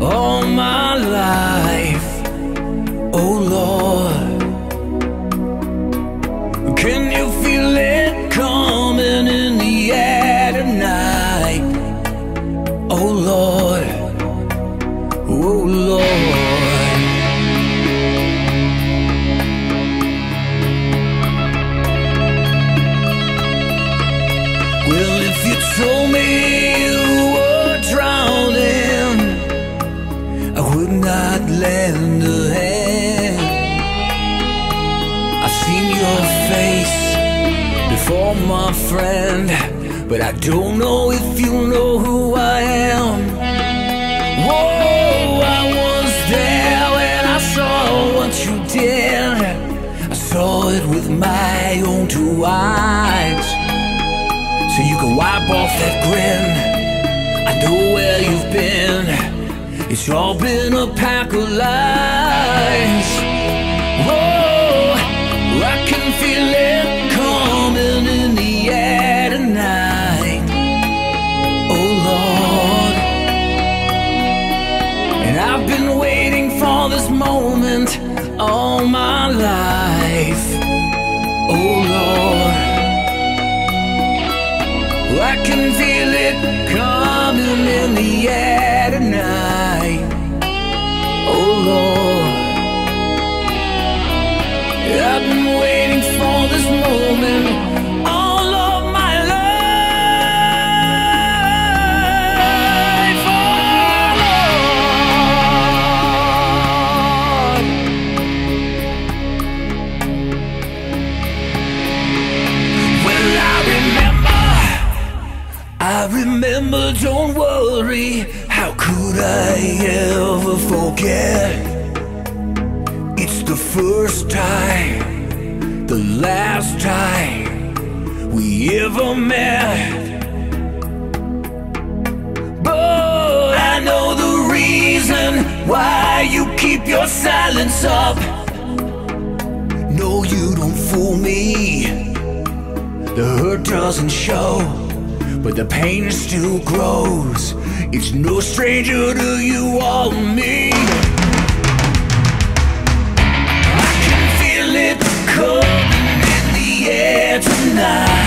all my life. Lend a hand. I've seen your face before, my friend, but I don't know if you know who I am. Whoa, I was there when I saw what you did. I saw it with my own two eyes. So you can wipe off that grin. I know where you've been. It's all been a pack of lies. Whoa, I can feel it coming in the air tonight. Oh Lord. And I've been waiting for this moment all my life. Oh Lord. I can feel it coming in the air forget? It's the first time, the last time we ever met. But I know the reason why you keep your silence up. No, you don't fool me. The hurt doesn't show, but the pain still grows. It's no stranger to you or me. I can feel it coming in the air tonight.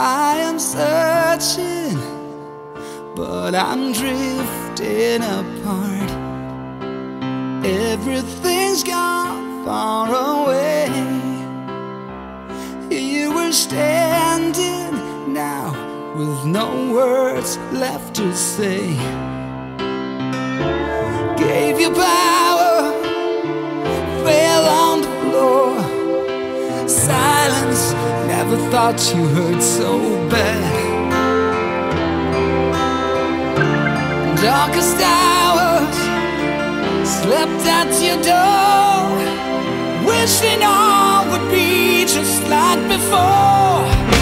I am searching, but I'm drifting apart. Everything's gone far away. You were standing now with no words left to say. Gave you power never thought you hurt so bad. Darkest hours Slept at your door Wishing all would be just like before.